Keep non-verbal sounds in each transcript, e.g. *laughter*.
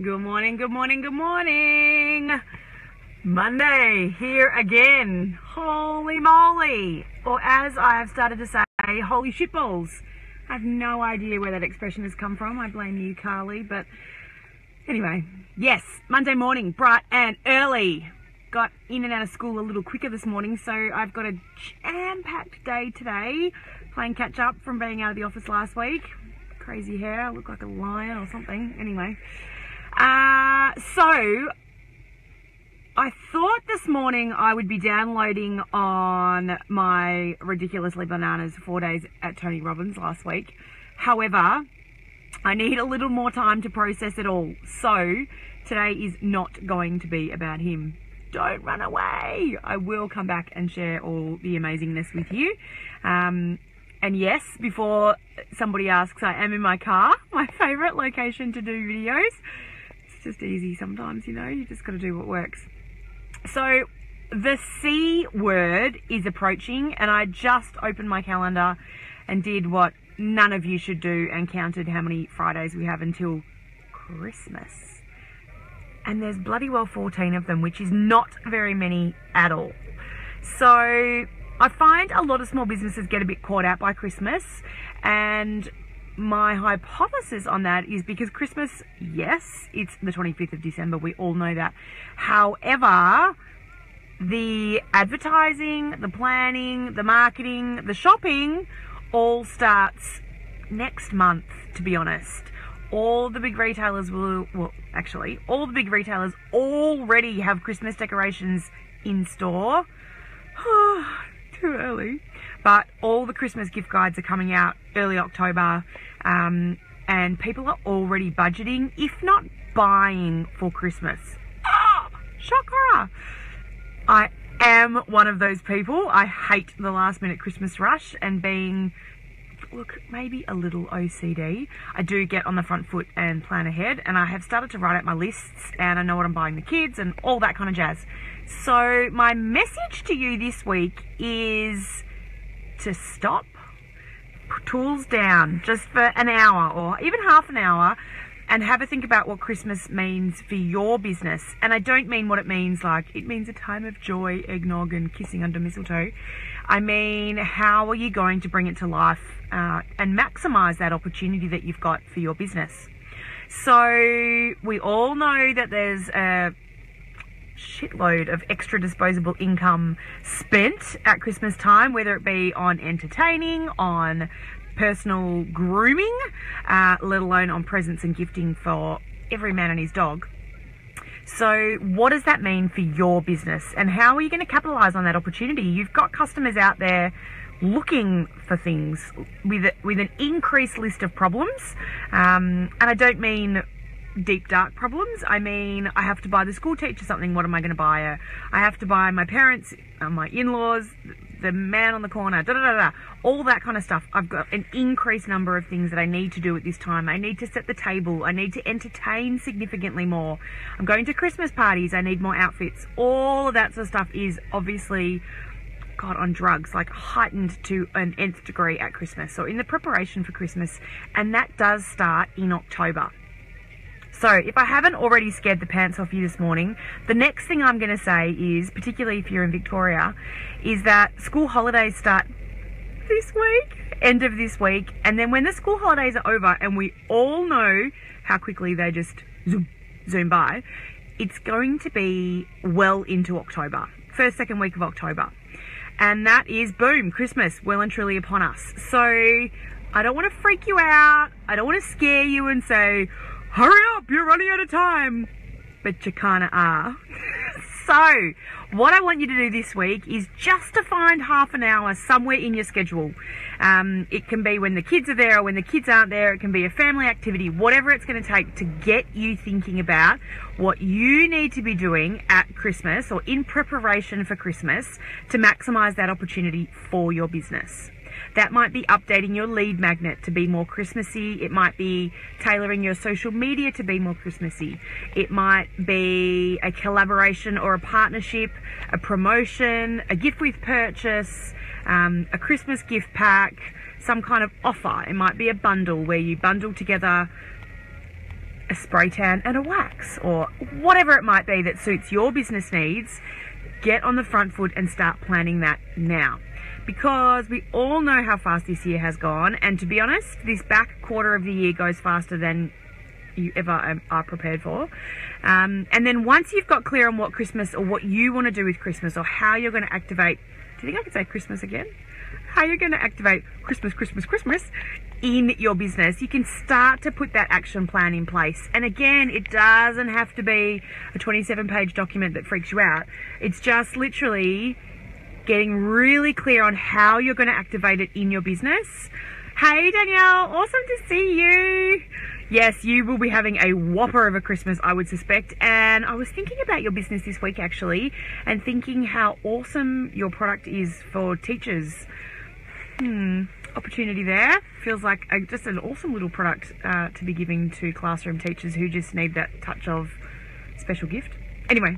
Good morning, good morning, good morning. Monday, here again. Holy moly. Or as I have started to say, holy shitballs. I have no idea where that expression has come from. I blame you, Carly. But anyway, yes, Monday morning, bright and early. Got in and out of school a little quicker this morning, so I've got a jam packed day today, playing catch up from being out of the office last week. Crazy hair, look like a lion or something. Anyway, uh, so I thought this morning I would be downloading on my ridiculously bananas four days at Tony Robbins last week. However, I need a little more time to process it all. So today is not going to be about him. Don't run away. I will come back and share all the amazingness with you. Um, and yes, before somebody asks, I am in my car, *laughs* my favorite location to do videos. It's just easy sometimes, you know, you just got to do what works. So the C word is approaching, and I just opened my calendar and did what none of you should do and counted how many Fridays we have until Christmas and there's bloody well 14 of them, which is not very many at all. So I find a lot of small businesses get a bit caught out by Christmas, and my hypothesis on that is because Christmas, yes, it's the 25th of December, we all know that. However, the advertising, the planning, the marketing, the shopping all starts next month, to be honest all the big retailers will, well, actually, all the big retailers already have Christmas decorations in store. *sighs* Too early. But all the Christmas gift guides are coming out early October, um, and people are already budgeting, if not buying, for Christmas. Ah, shocker! I am one of those people. I hate the last minute Christmas rush and being look, maybe a little OCD. I do get on the front foot and plan ahead, and I have started to write out my lists, and I know what I'm buying the kids and all that kind of jazz. So, my message to you this week is to stop, tools down just for an hour or even half an hour and have a think about what Christmas means for your business. And I don't mean what it means like it means a time of joy, eggnog, and kissing under mistletoe. I mean, how are you going to bring it to life uh, and maximize that opportunity that you've got for your business? So, we all know that there's a shitload of extra disposable income spent at Christmas time, whether it be on entertaining, on personal grooming, uh, let alone on presents and gifting for every man and his dog. So, what does that mean for your business, and how are you going to capitalize on that opportunity? You've got customers out there looking for things with with an increased list of problems, um, and I don't mean deep dark problems. I mean, I have to buy the school teacher something. What am I going to buy her? I have to buy my parents, uh, my in-laws, the man on the corner, da da da da, all that kind of stuff. I've got an increased number of things that I need to do at this time. I need to set the table. I need to entertain significantly more. I'm going to Christmas parties. I need more outfits. All of that sort of stuff is obviously God, on drugs, like heightened to an nth degree at Christmas. So in the preparation for Christmas, and that does start in October. So, if I haven't already scared the pants off you this morning, the next thing I'm going to say is, particularly if you're in Victoria, is that school holidays start this week, end of this week, and then when the school holidays are over, and we all know how quickly they just zoom, zoom by, it's going to be well into October, first, second week of October. And that is boom, Christmas well and truly upon us. So, I don't want to freak you out. I don't want to scare you and say, hurry up, you're running out of time. But you kinda are. *laughs* so, what I want you to do this week is just to find half an hour somewhere in your schedule. Um, it can be when the kids are there or when the kids aren't there. It can be a family activity, whatever it's going to take to get you thinking about what you need to be doing at Christmas or in preparation for Christmas to maximize that opportunity for your business. That might be updating your lead magnet to be more Christmassy. It might be tailoring your social media to be more Christmassy. It might be a collaboration or a partnership, a promotion, a gift with purchase, um, a Christmas gift pack, some kind of offer. It might be a bundle where you bundle together a spray tan and a wax or whatever it might be that suits your business needs, get on the front foot and start planning that now. Because we all know how fast this year has gone, and to be honest, this back quarter of the year goes faster than you ever are prepared for. Um, and then once you've got clear on what Christmas or what you want to do with Christmas or how you're going to activate, do you think I could say Christmas again? How you're going to activate Christmas, Christmas, Christmas in your business, you can start to put that action plan in place. And again, it doesn't have to be a 27 page document that freaks you out. It's just literally getting really clear on how you're going to activate it in your business. Hey Danielle, awesome to see you. Yes, you will be having a whopper of a Christmas, I would suspect. And I was thinking about your business this week actually, and thinking how awesome your product is for teachers. Hmm opportunity there. Feels like a, just an awesome little product uh, to be giving to classroom teachers who just need that touch of special gift. Anyway,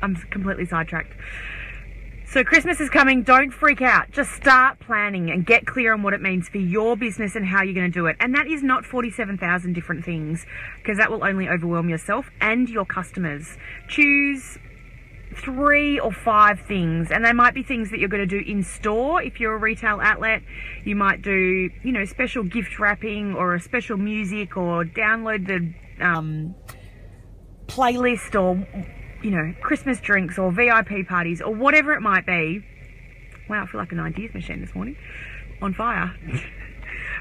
I'm completely sidetracked. So Christmas is coming. Don't freak out. Just start planning and get clear on what it means for your business and how you're going to do it. And that is not 47,000 different things because that will only overwhelm yourself and your customers. Choose three or five things and they might be things that you're going to do in store if you're a retail outlet you might do you know special gift wrapping or a special music or download the um, playlist or you know christmas drinks or vip parties or whatever it might be wow i feel like an ideas machine this morning on fire *laughs*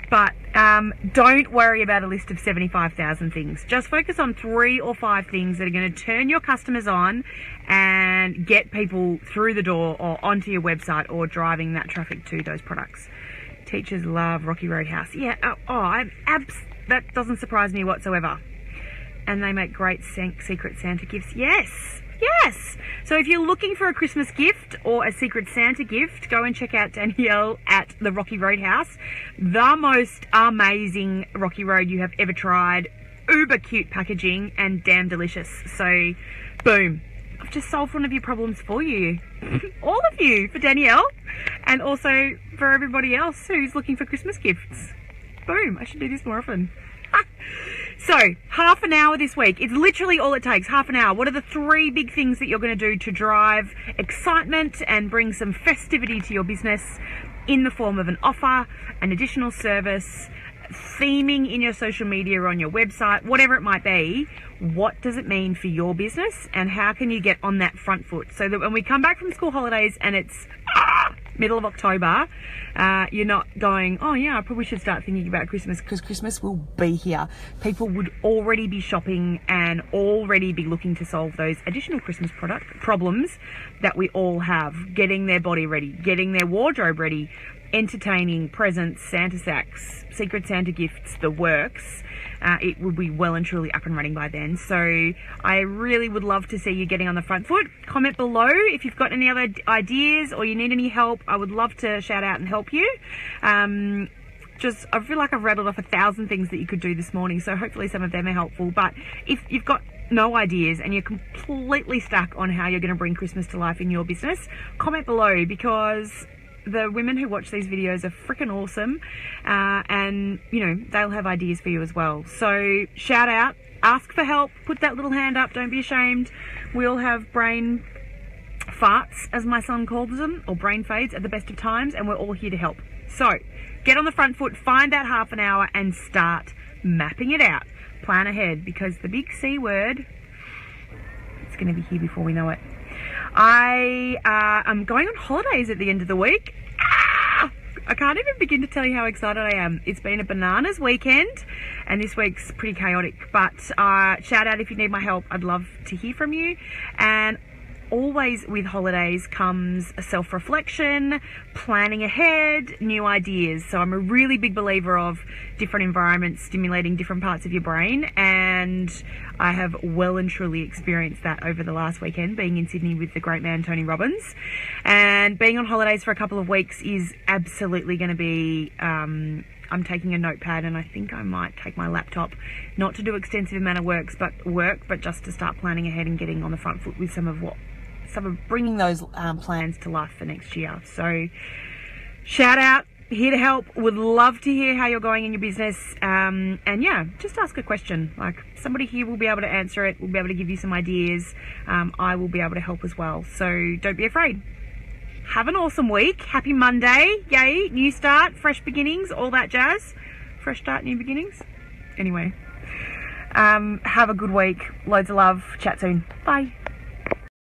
But um, don't worry about a list of 75,000 things. Just focus on three or five things that are going to turn your customers on and get people through the door or onto your website or driving that traffic to those products. Teachers love Rocky Roadhouse. Yeah, oh, oh I'm abs- that doesn't surprise me whatsoever. And they make great Secret Santa gifts. Yes, Yes. So if you're looking for a Christmas gift or a Secret Santa gift, go and check out Danielle at the Rocky Roadhouse. The most amazing Rocky Road you have ever tried. Uber cute packaging and damn delicious. So, boom. I've just solved one of your problems for you. *laughs* All of you, for Danielle, and also for everybody else who's looking for Christmas gifts. Boom. I should do this more often. *laughs* So, half an hour this week. It's literally all it takes, half an hour. What are the three big things that you're going to do to drive excitement and bring some festivity to your business in the form of an offer, an additional service, theming in your social media or on your website, whatever it might be, what does it mean for your business and how can you get on that front foot so that when we come back from school holidays and it's middle of October, uh, you're not going, oh yeah, I probably should start thinking about Christmas because Christmas will be here. People would already be shopping and already be looking to solve those additional Christmas product problems that we all have. Getting their body ready, getting their wardrobe ready, entertaining presents, Santa sacks, Secret Santa gifts, the works. Uh, it will be well and truly up and running by then. So I really would love to see you getting on the front foot. Comment below if you've got any other ideas or you need any help. I would love to shout out and help you. Um, just I feel like I've rattled off a thousand things that you could do this morning, so hopefully some of them are helpful. But if you've got no ideas and you're completely stuck on how you're going to bring Christmas to life in your business, comment below because the women who watch these videos are freaking awesome, uh, and you know they'll have ideas for you as well. So shout out, ask for help, put that little hand up. Don't be ashamed. We all have brain farts, as my son calls them, or brain fades at the best of times, and we're all here to help. So get on the front foot, find that half an hour, and start mapping it out. Plan ahead because the big C word, it's going to be here before we know it. I uh, am going on holidays at the end of the week. Ah! I can't even begin to tell you how excited I am. It's been a bananas weekend and this week's pretty chaotic. But uh, shout out if you need my help. I'd love to hear from you. And always with holidays comes a self reflection, planning ahead, new ideas. So I'm a really big believer of different environments stimulating different parts of your brain. And I have well and truly experienced that over the last weekend, being in Sydney with the great man Tony Robbins. And being on holidays for a couple of weeks is absolutely going to be. Um, I'm taking a notepad and I think I might take my laptop, not to do extensive amount of works, but work, but just to start planning ahead and getting on the front foot with some of what some of bringing those um, plans to life for next year. So shout out here to help. Would love to hear how you're going in your business. Um, and yeah, just ask a question. Like somebody here will be able to answer it. We'll be able to give you some ideas. Um, I will be able to help as well. So don't be afraid. Have an awesome week. Happy Monday. Yay. New start, fresh beginnings, all that jazz. Fresh start, new beginnings. Anyway, um, have a good week. Loads of love. Chat soon. Bye.